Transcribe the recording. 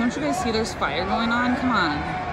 Don't you guys see there's fire going on? Come on.